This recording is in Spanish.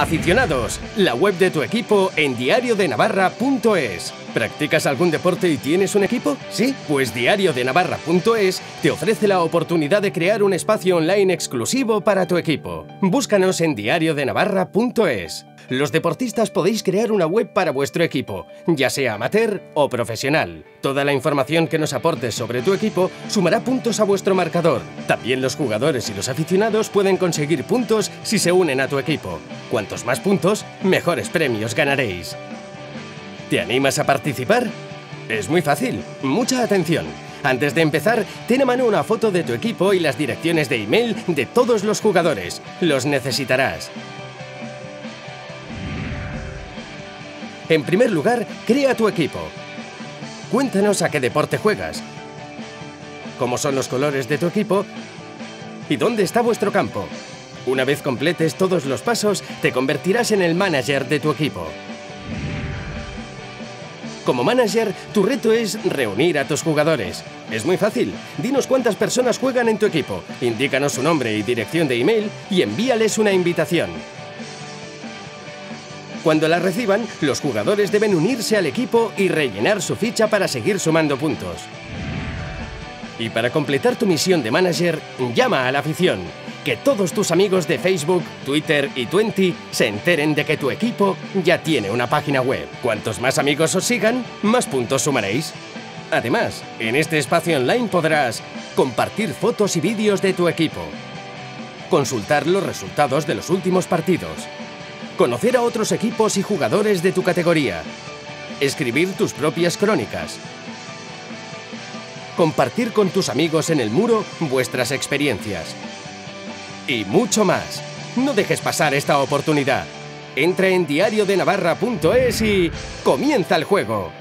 Aficionados, la web de tu equipo en diariodenavarra.es. ¿Practicas algún deporte y tienes un equipo? ¿Sí? Pues diariodenavarra.es te ofrece la oportunidad de crear un espacio online exclusivo para tu equipo. Búscanos en diariodenavarra.es. Los deportistas podéis crear una web para vuestro equipo, ya sea amateur o profesional. Toda la información que nos aportes sobre tu equipo sumará puntos a vuestro marcador. También los jugadores y los aficionados pueden conseguir puntos si se unen a tu equipo. Cuantos más puntos, mejores premios ganaréis. ¿Te animas a participar? Es muy fácil. Mucha atención. Antes de empezar, ten a mano una foto de tu equipo y las direcciones de email de todos los jugadores. Los necesitarás. En primer lugar, crea tu equipo. Cuéntanos a qué deporte juegas, cómo son los colores de tu equipo y dónde está vuestro campo. Una vez completes todos los pasos, te convertirás en el manager de tu equipo. Como manager, tu reto es reunir a tus jugadores. Es muy fácil. Dinos cuántas personas juegan en tu equipo, indícanos su nombre y dirección de email y envíales una invitación. Cuando la reciban, los jugadores deben unirse al equipo y rellenar su ficha para seguir sumando puntos. Y para completar tu misión de manager, llama a la afición. Que todos tus amigos de Facebook, Twitter y Twenty se enteren de que tu equipo ya tiene una página web. Cuantos más amigos os sigan, más puntos sumaréis. Además, en este espacio online podrás compartir fotos y vídeos de tu equipo, consultar los resultados de los últimos partidos, conocer a otros equipos y jugadores de tu categoría, escribir tus propias crónicas, compartir con tus amigos en el muro vuestras experiencias y mucho más. No dejes pasar esta oportunidad. Entra en diariodenavarra.es y comienza el juego.